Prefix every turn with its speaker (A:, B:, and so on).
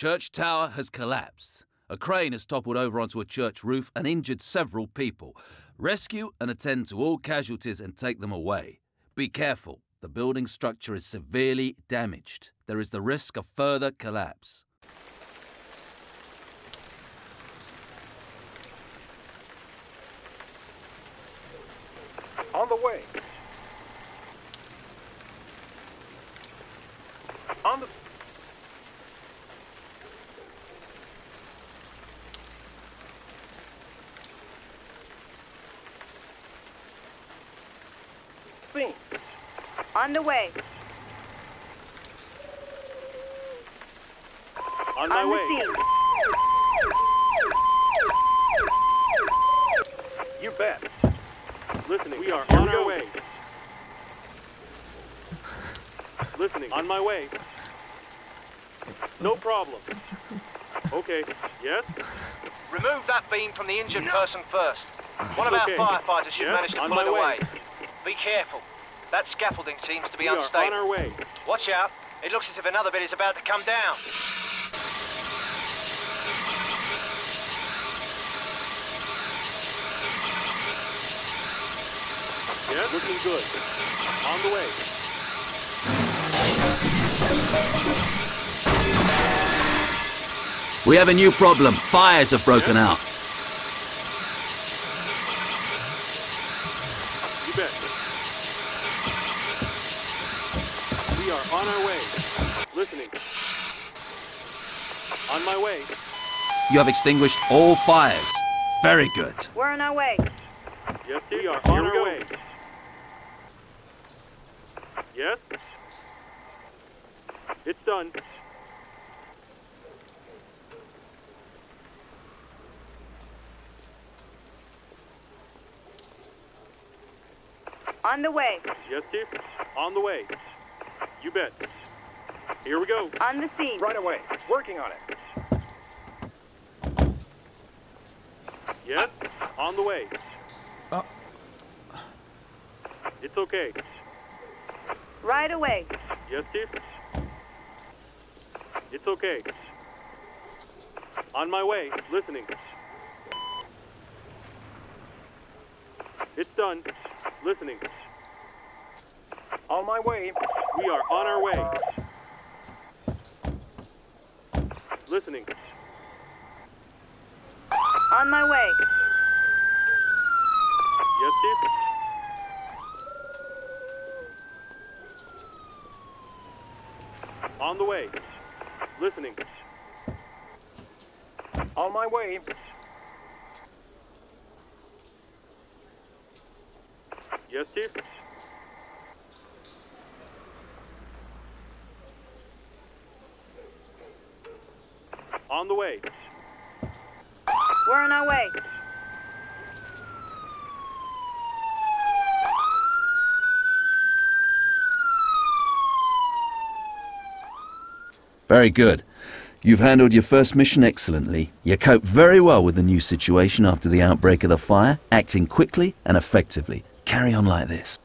A: Church tower has collapsed. A crane has toppled over onto a church roof and injured several people. Rescue and attend to all casualties and take them away. Be careful. The building structure is severely damaged. There is the risk of further collapse.
B: On the way. On the... Scene.
C: On the way.
B: On my
C: On
B: way.
C: the scene.
B: You bet. Listening. We are on our way. Listening. On my way. No problem. Okay. Yes?
D: Remove that beam from the injured person first. One of our firefighters should
B: Yes,
D: manage to
B: on
D: pull
B: my
D: it
B: way.
D: Away. Be careful. That scaffolding seems to be
B: we are
D: unstable.
B: on our way.
D: Watch out. It looks as if another bit is about to come down.
B: Yes? Looking good. On the way.
A: We have a new problem. Fires have broken out.
B: You bet. We are on our way. Listening. On my way.
A: You have extinguished all fires. Very good.
C: We're on our way.
B: Yes, we are on our way. Yes? It's done.
C: On the way.
B: Yes, Chief? On the way. You bet. Here we go.
C: On the scene.
B: Right away. Working on it. Yes? On the way. Uh. It's okay.
C: Right away.
B: Yes, Chief? It's okay. On my way. Listening. It's done. Listening. On my way. We are on our way. Listening.
C: On my way.
B: Yes, Chief? On the way. Listening. On my way. Yes, Chief? On the way.
C: We're on our way.
A: Very good. You've handled your first mission excellently. You coped very well with the new situation after the outbreak of the fire, acting quickly and effectively. Carry on like this.